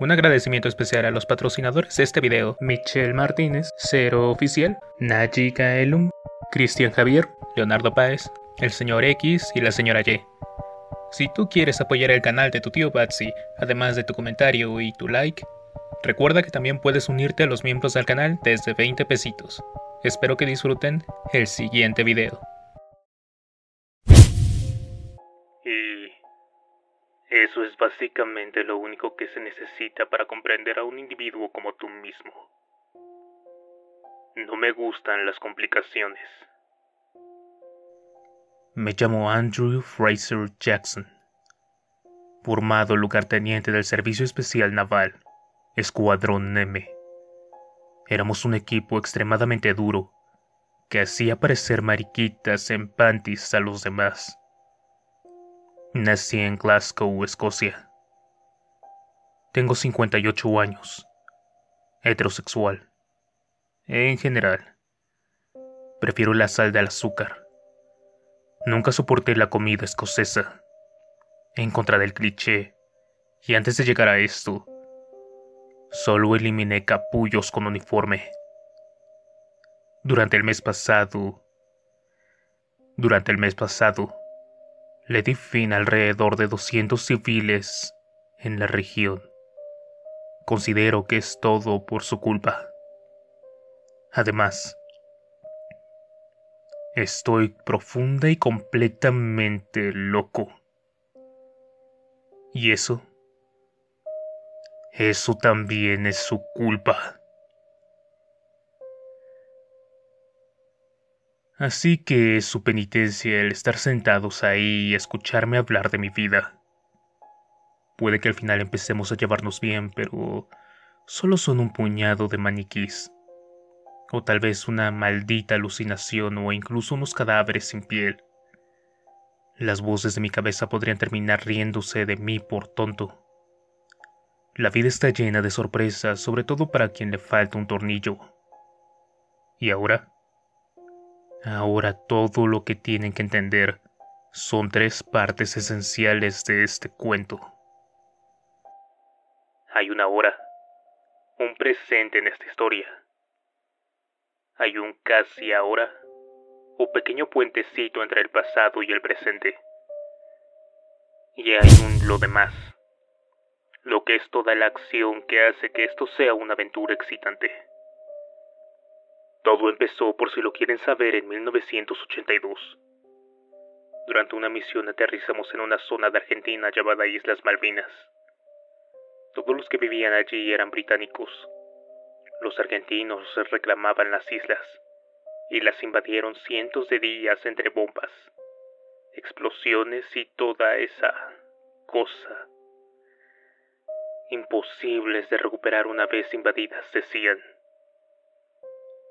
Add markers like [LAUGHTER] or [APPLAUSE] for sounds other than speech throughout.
Un agradecimiento especial a los patrocinadores de este video, Michelle Martínez, Cero Oficial, Naji Kaelum, Cristian Javier, Leonardo Páez, el señor X y la señora Y. Si tú quieres apoyar el canal de tu tío Batsy, además de tu comentario y tu like, recuerda que también puedes unirte a los miembros del canal desde 20 pesitos. Espero que disfruten el siguiente video. Eso es básicamente lo único que se necesita para comprender a un individuo como tú mismo. No me gustan las complicaciones. Me llamo Andrew Fraser Jackson, formado lugarteniente del Servicio Especial Naval, Escuadrón M. Éramos un equipo extremadamente duro que hacía parecer mariquitas en panties a los demás. Nací en Glasgow, Escocia. Tengo 58 años. Heterosexual. En general, prefiero la sal del azúcar. Nunca soporté la comida escocesa. En contra del cliché. Y antes de llegar a esto, solo eliminé capullos con uniforme. Durante el mes pasado, durante el mes pasado, le di fin alrededor de 200 civiles en la región. Considero que es todo por su culpa. Además, Estoy profunda y completamente loco. Y eso, eso también es su culpa. Así que es su penitencia el estar sentados ahí y escucharme hablar de mi vida. Puede que al final empecemos a llevarnos bien, pero solo son un puñado de maniquís o tal vez una maldita alucinación o incluso unos cadáveres sin piel. Las voces de mi cabeza podrían terminar riéndose de mí por tonto. La vida está llena de sorpresas, sobre todo para quien le falta un tornillo. ¿Y ahora? Ahora todo lo que tienen que entender son tres partes esenciales de este cuento. Hay una hora, un presente en esta historia hay un casi ahora o pequeño puentecito entre el pasado y el presente. Y hay un lo demás, lo que es toda la acción que hace que esto sea una aventura excitante. Todo empezó, por si lo quieren saber, en 1982. Durante una misión aterrizamos en una zona de Argentina llamada Islas Malvinas. Todos los que vivían allí eran británicos los argentinos reclamaban las islas y las invadieron cientos de días entre bombas, explosiones y toda esa cosa. Imposibles de recuperar una vez invadidas, decían.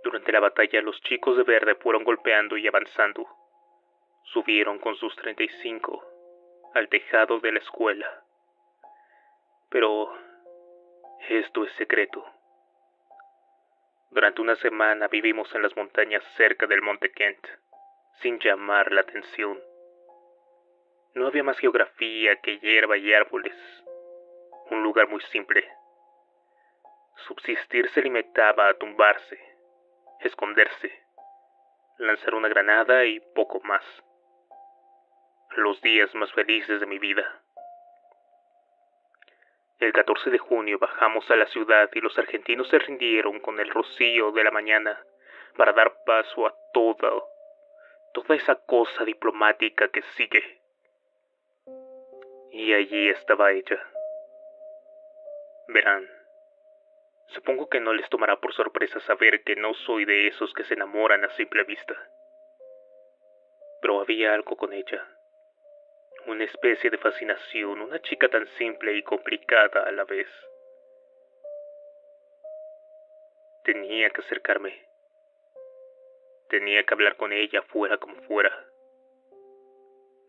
Durante la batalla los chicos de verde fueron golpeando y avanzando. Subieron con sus 35 al tejado de la escuela. Pero esto es secreto. Durante una semana vivimos en las montañas cerca del Monte Kent, sin llamar la atención. No había más geografía que hierba y árboles. Un lugar muy simple. Subsistir se limitaba a tumbarse, esconderse, lanzar una granada y poco más. Los días más felices de mi vida. El 14 de junio bajamos a la ciudad y los argentinos se rindieron con el rocío de la mañana para dar paso a toda, toda esa cosa diplomática que sigue. Y allí estaba ella. Verán, supongo que no les tomará por sorpresa saber que no soy de esos que se enamoran a simple vista. Pero había algo con ella una especie de fascinación, una chica tan simple y complicada a la vez. Tenía que acercarme. Tenía que hablar con ella fuera como fuera.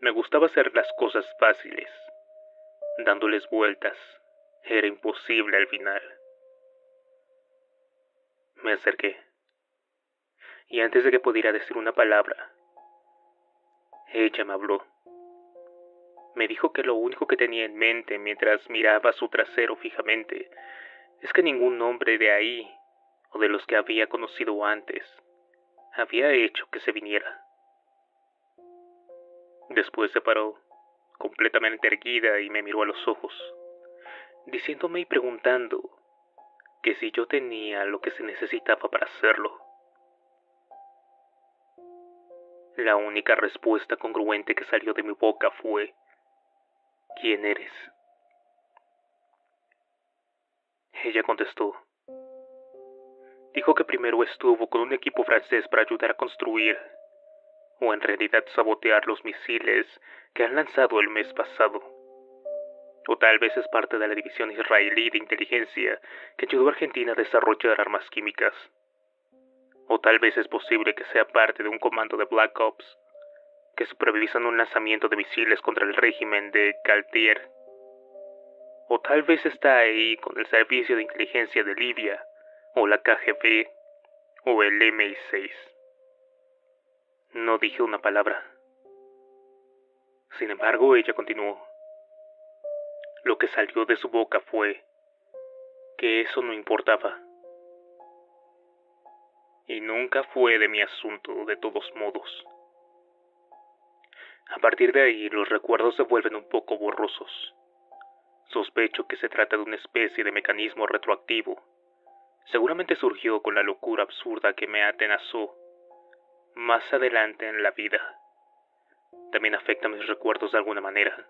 Me gustaba hacer las cosas fáciles, dándoles vueltas. Era imposible al final. Me acerqué. Y antes de que pudiera decir una palabra, ella me habló Me dijo que lo único que tenía en mente mientras miraba su trasero fijamente es que ningún hombre de ahí o de los que había conocido antes había hecho que se viniera. Después se paró, completamente erguida, y me miró a los ojos, diciéndome y preguntando que si yo tenía lo que se necesitaba para hacerlo. La única respuesta congruente que salió de mi boca fue, ¿quién eres? Ella contestó. Dijo que primero estuvo con un equipo francés para ayudar a construir, o en realidad sabotear los misiles que han lanzado el mes pasado. O tal vez es parte de la división israelí de inteligencia que ayudó a Argentina a desarrollar armas químicas. O tal vez es posible que sea parte de un comando de Black Ops que supervisan un lanzamiento de misiles contra el régimen de Galtier o tal vez está ahí con el Servicio de Inteligencia de Libia, o la KGB, o el MI6. No dije una palabra. Sin embargo, ella continuó. Lo que salió de su boca fue que eso no importaba. Y nunca fue de mi asunto, de todos modos. A partir de ahí, los recuerdos se vuelven un poco borrosos. Sospecho que se trata de una especie de mecanismo retroactivo. Seguramente surgió con la locura absurda que me atenazó más adelante en la vida. También afecta mis recuerdos de alguna manera.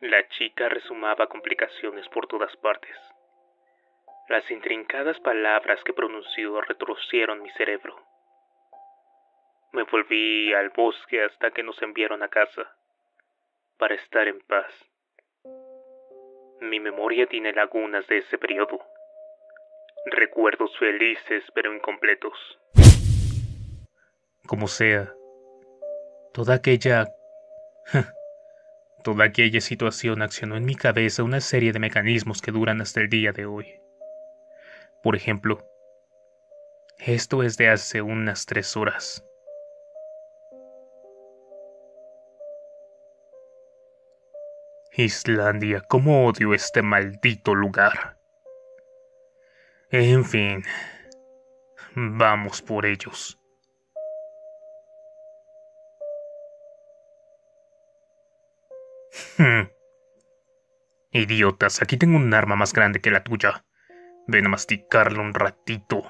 La chica resumaba complicaciones por todas partes. Las intrincadas palabras que pronunció retorcieron mi cerebro. Me volví al bosque hasta que nos enviaron a casa, para estar en paz. Mi memoria tiene lagunas de ese periodo. Recuerdos felices pero incompletos. Como sea, toda aquella... [LAUGHS] toda aquella situación accionó en mi cabeza una serie de mecanismos que duran hasta el día de hoy. Por ejemplo, esto es de hace unas tres horas. Islandia, cómo odio este maldito lugar. En fin, vamos por ellos. Hmm. Idiotas, aquí tengo un arma más grande que la tuya. Ven a masticarlo un ratito.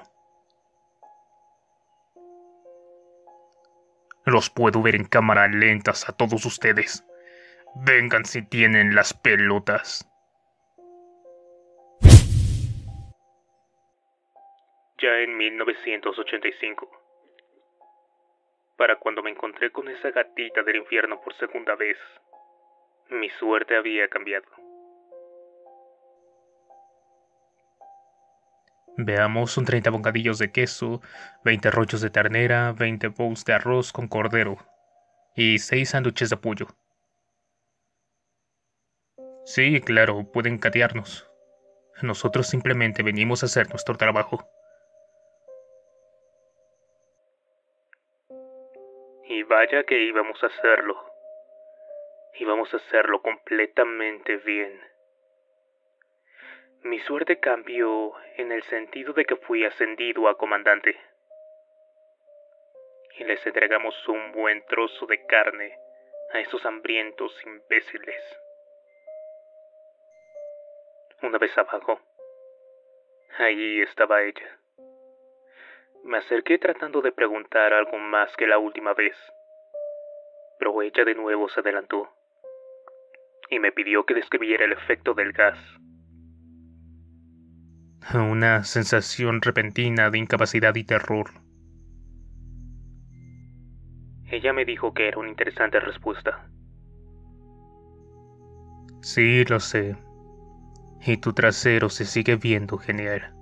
Los puedo ver en cámara lentas a todos ustedes. Vengan si tienen las pelotas. Ya en 1985, para cuando me encontré con esa gatita del infierno por segunda vez, mi suerte había cambiado. Veamos, son 30 bocadillos de queso, 20 rollos de ternera, 20 bowls de arroz con cordero y 6 sándwiches de pollo. Sí, claro, pueden catearnos. Nosotros simplemente venimos a hacer nuestro trabajo. Y vaya que íbamos a hacerlo. Íbamos a hacerlo completamente bien. Mi suerte cambió en el sentido de que fui ascendido a comandante. Y les entregamos un buen trozo de carne a esos hambrientos imbéciles. Una vez abajo, allí estaba ella. Me acerqué tratando de preguntar algo más que la última vez, pero ella de nuevo se adelantó y me pidió que describiera el efecto del gas. Una sensación repentina de incapacidad y terror. Ella me dijo que era una interesante respuesta. Sí, lo sé. Y tu trasero se sigue viendo genial.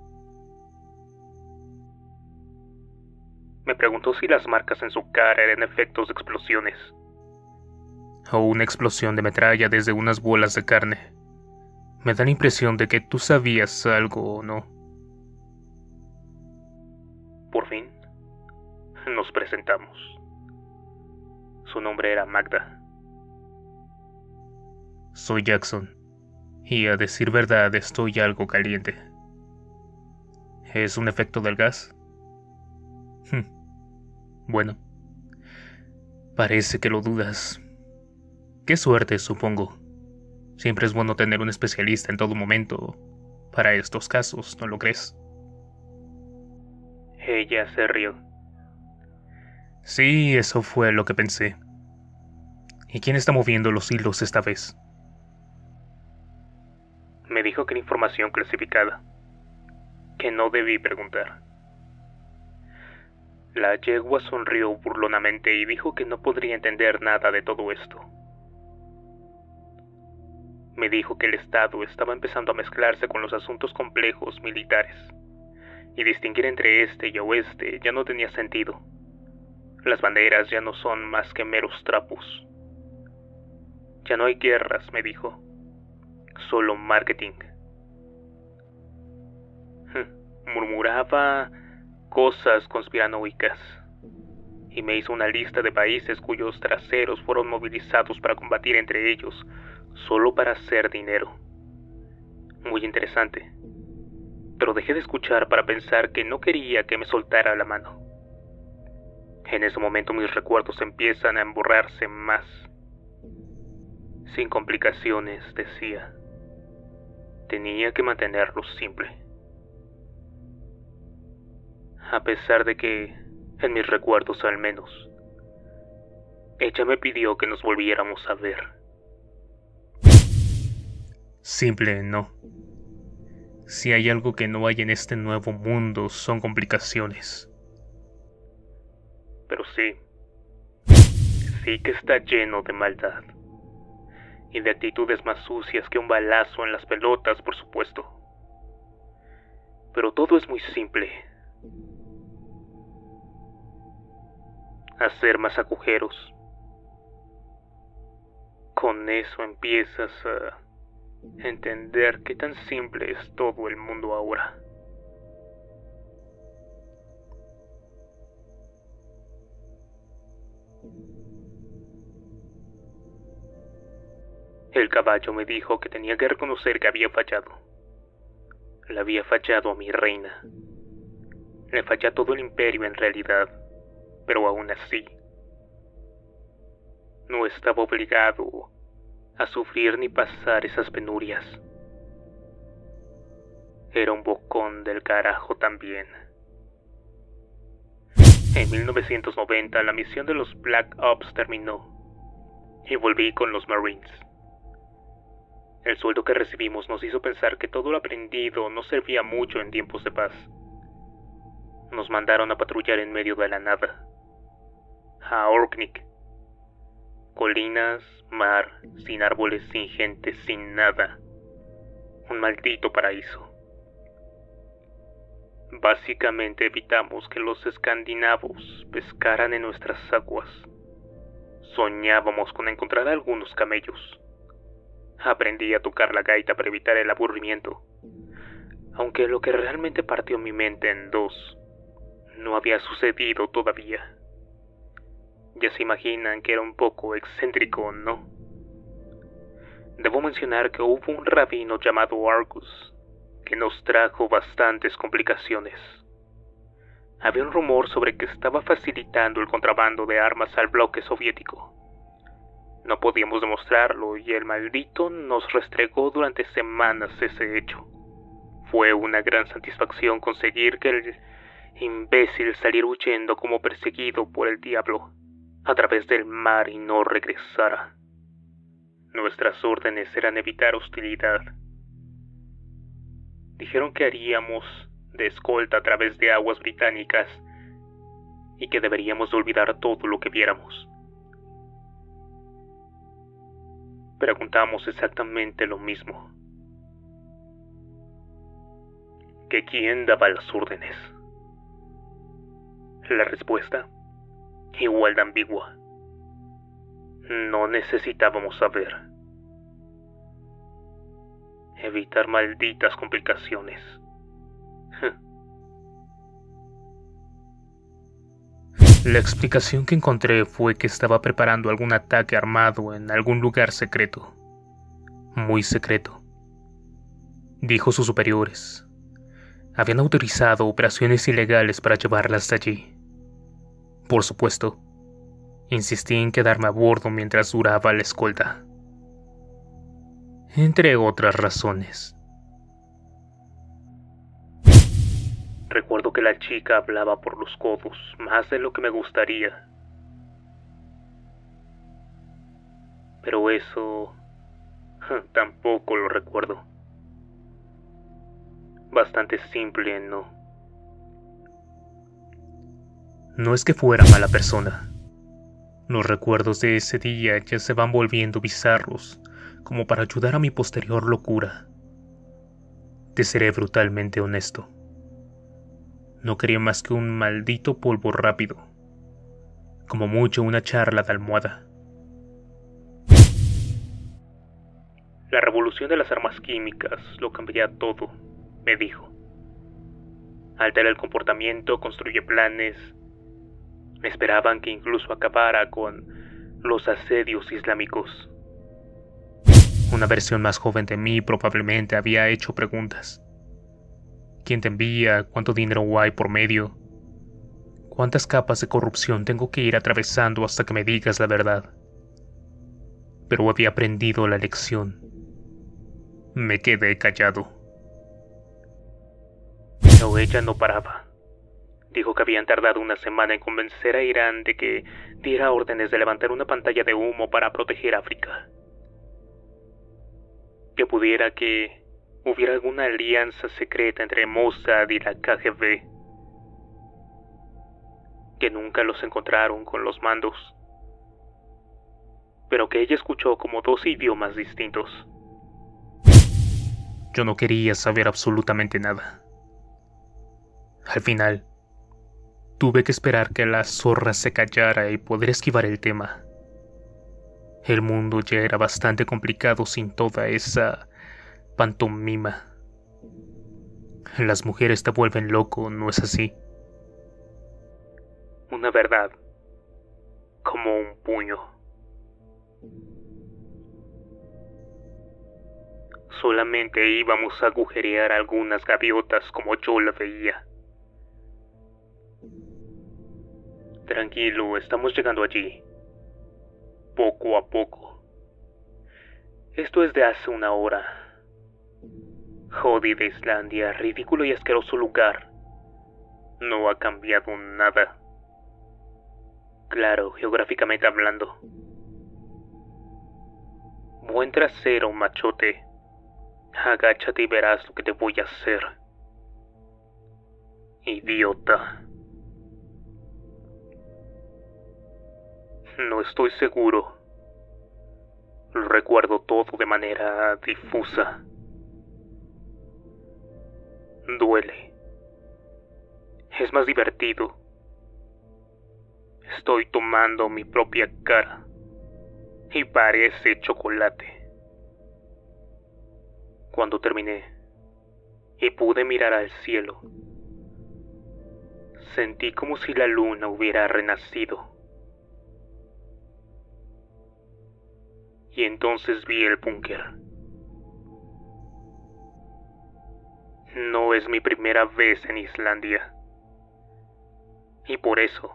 Me preguntó si las marcas en su cara eran efectos de explosiones. O una explosión de metralla desde unas bolas de carne. Me da la impresión de que tú sabías algo o no. Por fin, nos presentamos. Su nombre era Magda. Soy Jackson, y a decir verdad estoy algo caliente. ¿Es un efecto del gas? [LAUGHS] Bueno, parece que lo dudas. Qué suerte, supongo. Siempre es bueno tener un especialista en todo momento para estos casos, ¿no lo crees? Ella se rió. Sí, eso fue lo que pensé. ¿Y quién está moviendo los hilos esta vez? Me dijo que era información clasificada, que no debí preguntar. La yegua sonrió burlonamente y dijo que no podría entender nada de todo esto. Me dijo que el Estado estaba empezando a mezclarse con los asuntos complejos militares, y distinguir entre este y oeste ya no tenía sentido. Las banderas ya no son más que meros trapos. Ya no hay guerras, me dijo solo marketing. Murmuraba cosas conspiranoicas y me hizo una lista de países cuyos traseros fueron movilizados para combatir entre ellos solo para hacer dinero. Muy interesante. Pero dejé de escuchar para pensar que no quería que me soltara la mano. En ese momento mis recuerdos empiezan a emborrarse más. Sin complicaciones, decía. Tenía que mantenerlo simple. A pesar de que, en mis recuerdos al menos, ella me pidió que nos volviéramos a ver. Simple, no. Si hay algo que no hay en este nuevo mundo, son complicaciones. Pero sí, sí que está lleno de maldad y de actitudes más sucias que un balazo en las pelotas, por supuesto. Pero todo es muy simple. Hacer más agujeros. Con eso empiezas a entender qué tan simple es todo el mundo ahora. El caballo me dijo que tenía que reconocer que había fallado. Le había fallado a mi reina. Le falla todo el imperio en realidad, pero aún así. No estaba obligado a sufrir ni pasar esas penurias. Era un bocón del carajo también. En 1990 la misión de los Black Ops terminó y volví con los Marines. El sueldo que recibimos nos hizo pensar que todo lo aprendido no servía mucho en tiempos de paz. Nos mandaron a patrullar en medio de la nada. A Orknik. Colinas, mar, sin árboles, sin gente, sin nada. Un maldito paraíso. Básicamente evitamos que los escandinavos pescaran en nuestras aguas. Soñábamos con encontrar algunos camellos Aprendí a tocar la gaita para evitar el aburrimiento. Aunque lo que realmente partió mi mente en dos no había sucedido todavía. Ya se imaginan que era un poco excéntrico, ¿no? Debo mencionar que hubo un rabino llamado Argus que nos trajo bastantes complicaciones. Había un rumor sobre que estaba facilitando el contrabando de armas al bloque soviético. No podíamos demostrarlo y el maldito nos restregó durante semanas ese hecho. Fue una gran satisfacción conseguir que el imbécil saliera huyendo como perseguido por el diablo a través del mar y no regresara. Nuestras órdenes eran evitar hostilidad. Dijeron que haríamos de escolta a través de aguas británicas y que deberíamos olvidar todo lo que viéramos. preguntamos exactamente lo mismo. ¿Que quién daba las órdenes? La respuesta, igual de ambigua. No necesitábamos saber. Evitar malditas complicaciones. [LAUGHS] La explicación que encontré fue que estaba preparando algún ataque armado en algún lugar secreto. Muy secreto. Dijo sus superiores. Habían autorizado operaciones ilegales para llevarla hasta allí. Por supuesto, insistí en quedarme a bordo mientras duraba la escolta. Entre otras razones. Recuerdo que la chica hablaba por los codos, más de lo que me gustaría. Pero eso [LAUGHS] tampoco lo recuerdo. Bastante simple, ¿no? No es que fuera mala persona. Los recuerdos de ese día ya se van volviendo bizarros, como para ayudar a mi posterior locura. Te seré brutalmente honesto. No quería más que un maldito polvo rápido, como mucho una charla de almohada. La revolución de las armas químicas lo cambiaría todo, me dijo. Altera el comportamiento, construye planes. Esperaban que incluso acabara con los asedios islámicos. Una versión más joven de mí probablemente había hecho preguntas. ¿Quién te envía? ¿Cuánto dinero hay por medio? ¿Cuántas capas de corrupción tengo que ir atravesando hasta que me digas la verdad? Pero había aprendido la lección. Me quedé callado. Pero ella no paraba. Dijo que habían tardado una semana en convencer a Irán de que diera órdenes de levantar una pantalla de humo para proteger África. Que pudiera que hubiera alguna alianza secreta entre Mossad y la KGB, que nunca los encontraron con los mandos, pero que ella escuchó como dos idiomas distintos. Yo no quería saber absolutamente nada. Al final, tuve que esperar que la zorra se callara y poder esquivar el tema. El mundo ya era bastante complicado sin toda esa pantomima. Las mujeres te vuelven loco, ¿no es así? Una verdad, como un puño. Solamente íbamos a agujerear algunas gaviotas como yo la veía. Tranquilo, estamos llegando allí. Poco a poco. Esto es de hace una hora. Jodida Islandia, ridículo y asqueroso lugar. No ha cambiado nada. Claro, geográficamente hablando. Buen trasero, machote. Agáchate y verás lo que te voy a hacer. Idiota. No estoy seguro. Recuerdo todo de manera difusa duele. Es más divertido. Estoy tomando mi propia cara y parece chocolate. Cuando terminé y pude mirar al cielo, sentí como si la luna hubiera renacido. Y entonces vi el búnker. No es mi primera vez en Islandia. Y por eso,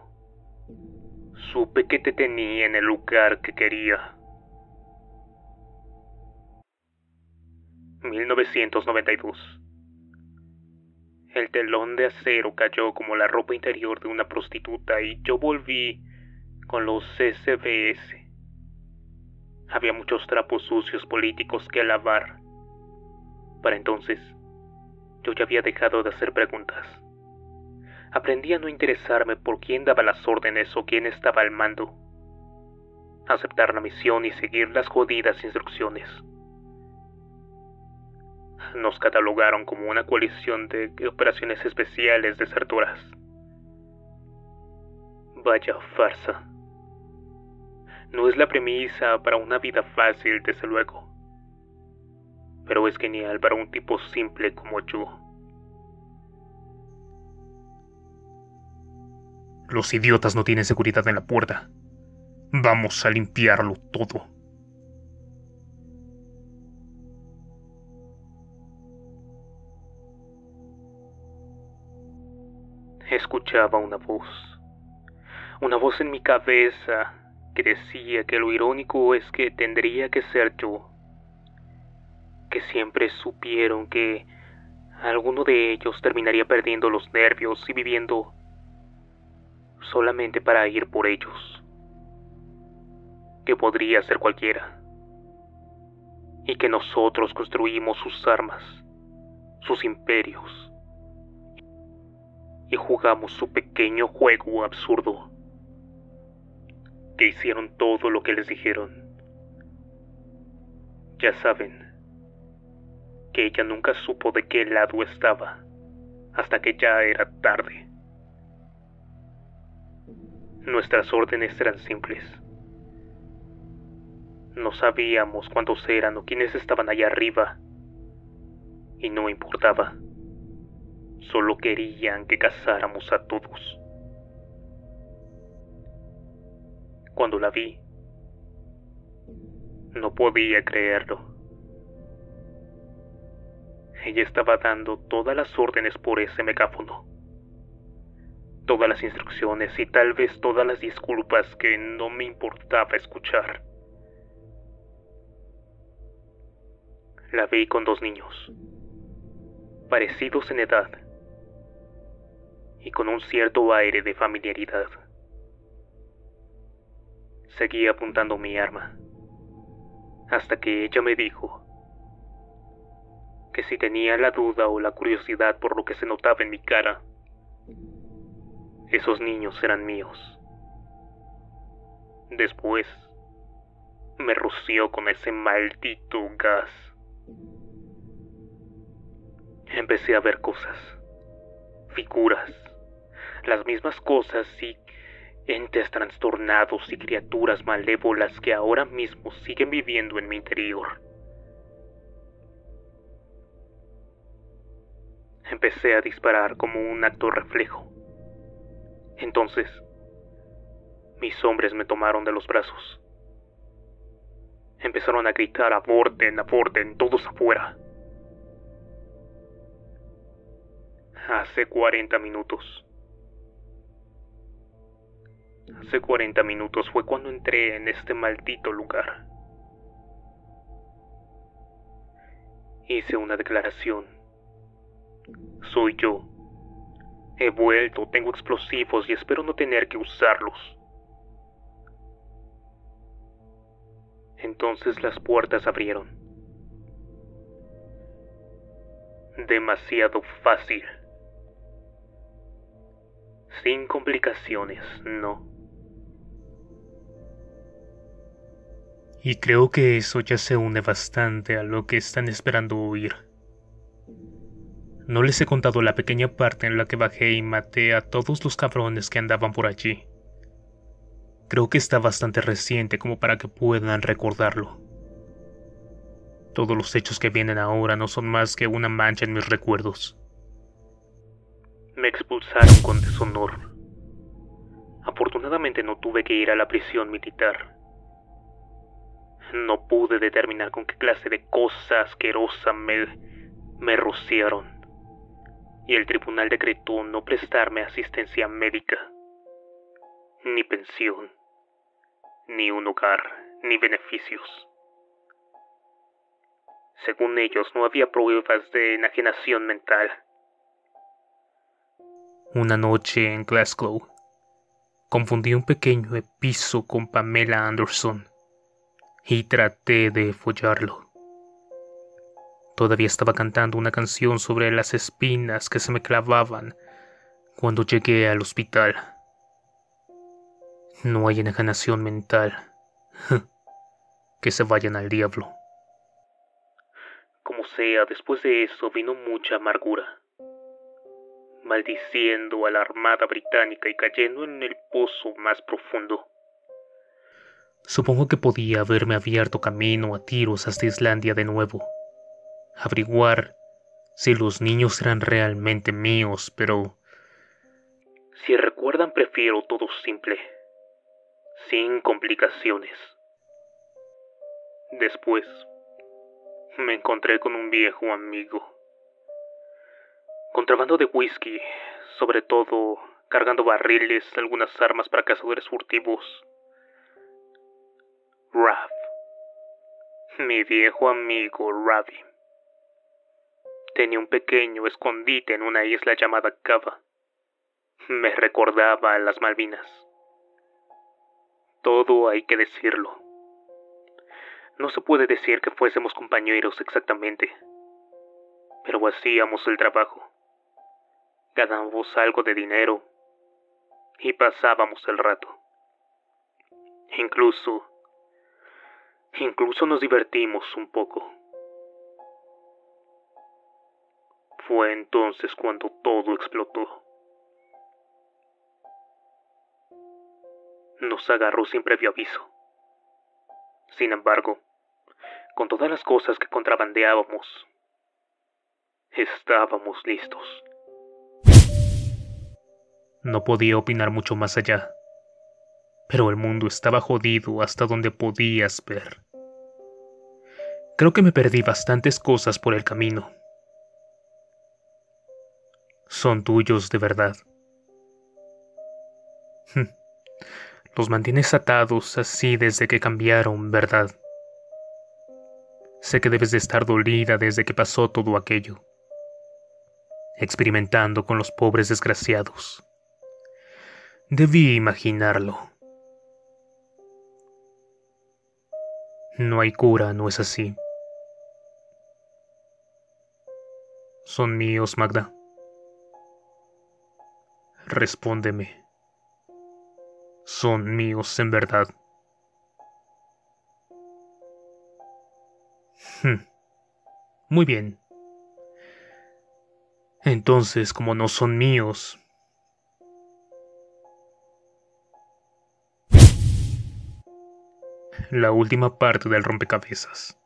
supe que te tenía en el lugar que quería. 1992. El telón de acero cayó como la ropa interior de una prostituta y yo volví con los SBS. Había muchos trapos sucios políticos que lavar. Para entonces, yo ya había dejado de hacer preguntas. Aprendí a no interesarme por quién daba las órdenes o quién estaba al mando. Aceptar la misión y seguir las jodidas instrucciones. Nos catalogaron como una coalición de operaciones especiales desertoras. Vaya farsa no es la premisa para una vida fácil, desde luego, pero es genial para un tipo simple como yo. Los idiotas no tienen seguridad en la puerta. Vamos a limpiarlo todo. Escuchaba una voz. Una voz en mi cabeza que decía que lo irónico es que tendría que ser yo. Que siempre supieron que alguno de ellos terminaría perdiendo los nervios y viviendo solamente para ir por ellos. Que podría ser cualquiera. Y que nosotros construimos sus armas, sus imperios. Y jugamos su pequeño juego absurdo. Que hicieron todo lo que les dijeron. Ya saben que ella nunca supo de qué lado estaba hasta que ya era tarde. Nuestras órdenes eran simples. No sabíamos cuántos eran o quiénes estaban allá arriba. Y no importaba. Solo querían que cazáramos a todos. Cuando la vi, no podía creerlo. Ella estaba dando todas las órdenes por ese megáfono todas las instrucciones y tal vez todas las disculpas que no me importaba escuchar. La vi con dos niños, parecidos en edad y con un cierto aire de familiaridad. Seguí apuntando mi arma hasta que ella me dijo que si tenía la duda o la curiosidad por lo que se notaba en mi cara, esos niños eran míos. Después, me roció con ese maldito gas. Empecé a ver cosas, figuras, las mismas cosas y entes trastornados y criaturas malévolas que ahora mismo siguen viviendo en mi interior. Empecé a disparar como un acto reflejo. Entonces, mis hombres me tomaron de los brazos. Empezaron a gritar, aborten, aborten, todos afuera. Hace 40 minutos. Hace 40 minutos fue cuando entré en este maldito lugar. Hice una declaración. Soy yo. He vuelto, tengo explosivos y espero no tener que usarlos. Entonces las puertas abrieron. Demasiado fácil. Sin complicaciones, no. Y creo que eso ya se une bastante a lo que están esperando oír. No les he contado la pequeña parte en la que bajé y maté a todos los cabrones que andaban por allí. Creo que está bastante reciente como para que puedan recordarlo. Todos los hechos que vienen ahora no son más que una mancha en mis recuerdos. Me expulsaron con deshonor. Afortunadamente no tuve que ir a la prisión militar. No pude determinar con qué clase de cosa asquerosa me, me rociaron y el tribunal decretó no prestarme asistencia médica, ni pensión, ni un hogar, ni beneficios. Según ellos, no había pruebas de enajenación mental. Una noche en Glasgow, confundí un pequeño piso con Pamela Anderson y traté de follarlo. Todavía estaba cantando una canción sobre las espinas que se me clavaban cuando llegué al hospital. No hay enajenación mental. [LAUGHS] que se vayan al diablo. Como sea, después de eso vino mucha amargura. Maldiciendo a la Armada Británica y cayendo en el pozo más profundo. Supongo que podía haberme abierto camino a tiros hasta Islandia de nuevo averiguar si los niños eran realmente míos, pero... Si recuerdan, prefiero todo simple, sin complicaciones. Después, me encontré con un viejo amigo. Contrabando de whisky sobre todo cargando barriles, algunas armas para cazadores furtivos. Rav, mi viejo amigo Ravi, tenía un pequeño escondite en una isla llamada Cava. Me recordaba a las Malvinas. Todo hay que decirlo. No se puede decir que fuésemos compañeros exactamente, pero hacíamos el trabajo. Ganábamos algo de dinero y pasábamos el rato. Incluso, incluso nos divertimos un poco. Fue entonces cuando todo explotó. Nos agarró sin previo aviso. Sin embargo, con todas las cosas que contrabandeábamos, estábamos listos. No podía opinar mucho más allá, pero el mundo estaba jodido hasta donde podías ver. Creo que me perdí bastantes cosas por el camino. Son tuyos de verdad. Los mantienes atados así desde que cambiaron, ¿verdad? Sé que debes de estar dolida desde que pasó todo aquello, experimentando con los pobres desgraciados. Debí imaginarlo. No hay cura, ¿no es así? Son míos, Magda. Respóndeme son míos en verdad. Hmm. Muy bien. Entonces, como no son míos... La última parte del rompecabezas.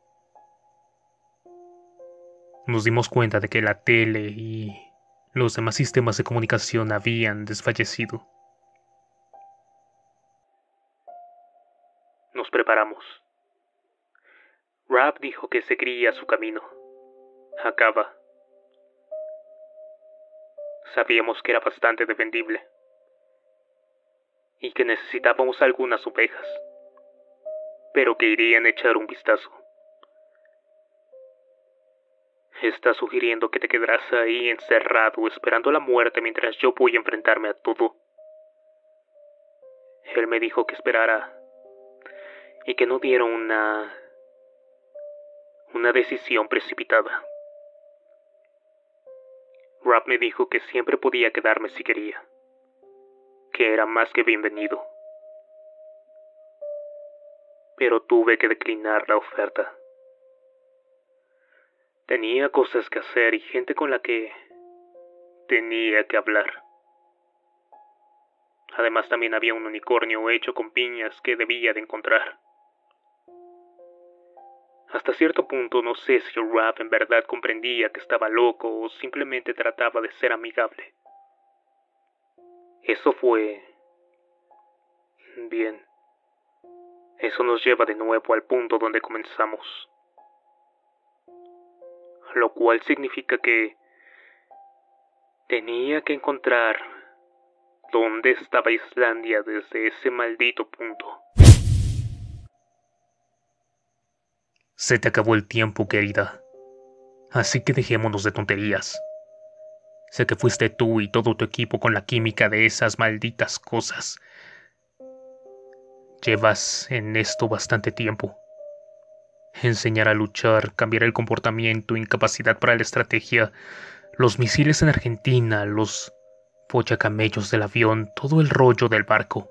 Nos dimos cuenta de que la tele y los demás sistemas de comunicación habían desfallecido. preparamos. Rap dijo que seguiría su camino. Acaba. Sabíamos que era bastante defendible y que necesitábamos algunas ovejas, pero que irían a echar un vistazo. Está sugiriendo que te quedarás ahí encerrado esperando la muerte mientras yo voy a enfrentarme a todo. Él me dijo que esperara y que no dieron una una decisión precipitada. Rob me dijo que siempre podía quedarme si quería, que era más que bienvenido. Pero tuve que declinar la oferta. Tenía cosas que hacer y gente con la que tenía que hablar. Además también había un unicornio hecho con piñas que debía de encontrar. Hasta cierto punto no sé si Rap en verdad comprendía que estaba loco o simplemente trataba de ser amigable. Eso fue... Bien. Eso nos lleva de nuevo al punto donde comenzamos. Lo cual significa que tenía que encontrar dónde estaba Islandia desde ese maldito punto. Se te acabó el tiempo, querida. Así que dejémonos de tonterías. Sé que fuiste tú y todo tu equipo con la química de esas malditas cosas. Llevas en esto bastante tiempo. Enseñar a luchar, cambiar el comportamiento, incapacidad para la estrategia, los misiles en Argentina, los pollacamellos del avión, todo el rollo del barco.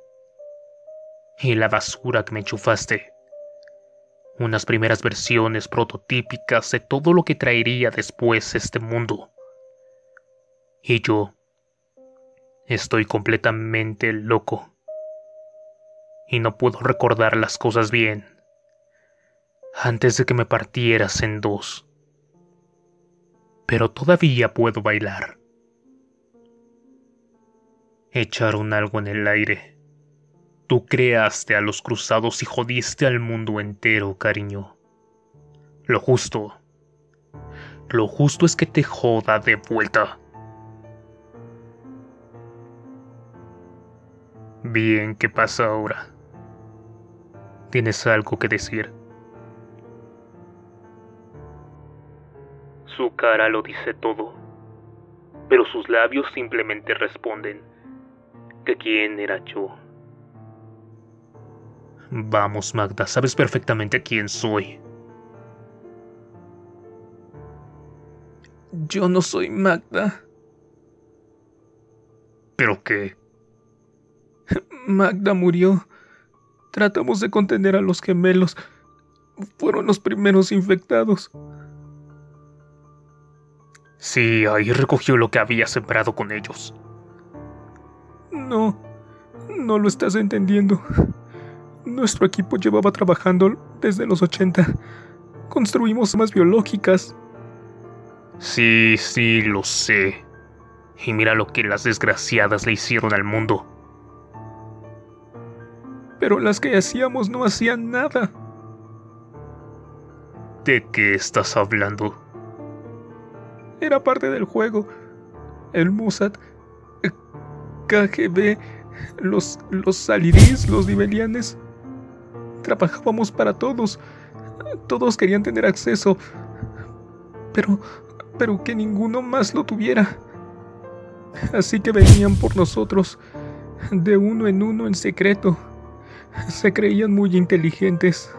Y la basura que me enchufaste unas primeras versiones prototípicas de todo lo que traería después este mundo. Y yo estoy completamente loco. Y no puedo recordar las cosas bien. Antes de que me partieras en dos. Pero todavía puedo bailar. Echar un algo en el aire Tú creaste a los cruzados y jodiste al mundo entero, cariño. Lo justo. Lo justo es que te joda de vuelta. Bien, ¿qué pasa ahora? ¿Tienes algo que decir? Su cara lo dice todo, pero sus labios simplemente responden que quién era yo. Vamos, Magda, sabes perfectamente quién soy. Yo no soy Magda. ¿Pero qué? Magda murió. Tratamos de contener a los gemelos. Fueron los primeros infectados. Sí, ahí recogió lo que había sembrado con ellos. No, no lo estás entendiendo. Nuestro equipo llevaba trabajando desde los 80. Construimos armas biológicas. Sí, sí, lo sé. Y mira lo que las desgraciadas le hicieron al mundo. Pero las que hacíamos no hacían nada. ¿De qué estás hablando? Era parte del juego. El Mossad, KGB, los, los Saliris, los Nibelianes. Trabajábamos para todos. Todos querían tener acceso. Pero, pero que ninguno más lo tuviera. Así que venían por nosotros, de uno en uno en secreto. Se creían muy inteligentes.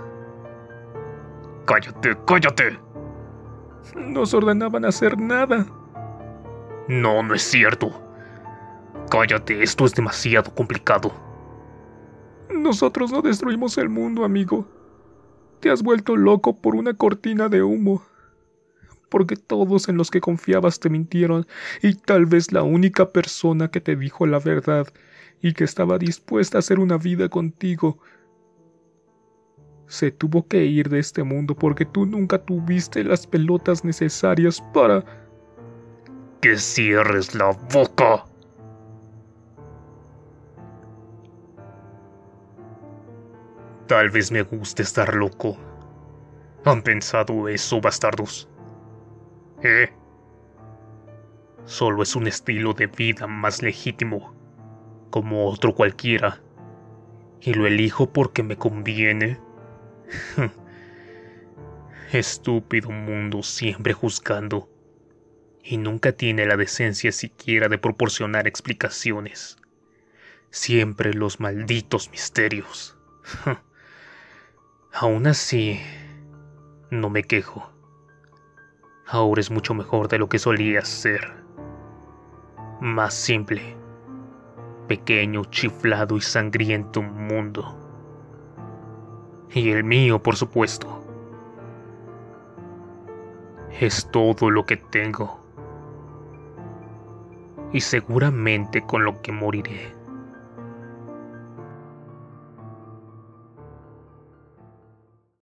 Cállate, cállate. Nos ordenaban hacer nada. No, no es cierto. Cállate, esto es demasiado complicado. Nosotros no destruimos el mundo, amigo. Te has vuelto loco por una cortina de humo. Porque todos en los que confiabas te mintieron y tal vez la única persona que te dijo la verdad y que estaba dispuesta a hacer una vida contigo se tuvo que ir de este mundo porque tú nunca tuviste las pelotas necesarias para... Que cierres la boca. Tal vez me guste estar loco. ¿Han pensado eso, bastardos? ¿Eh? Solo es un estilo de vida más legítimo, como otro cualquiera. Y lo elijo porque me conviene. [LAUGHS] Estúpido mundo siempre juzgando. Y nunca tiene la decencia siquiera de proporcionar explicaciones. Siempre los malditos misterios. [LAUGHS] Aún así, no me quejo. Ahora es mucho mejor de lo que solía ser. Más simple. Pequeño, chiflado y sangriento mundo. Y el mío, por supuesto. Es todo lo que tengo. Y seguramente con lo que moriré.